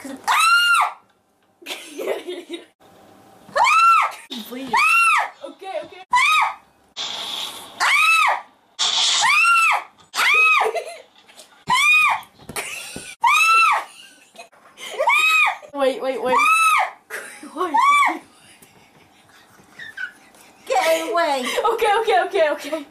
Cause Bleeding. Ah! Okay, okay. Wait, wait, wait. wait. get away. Okay, okay, okay, okay.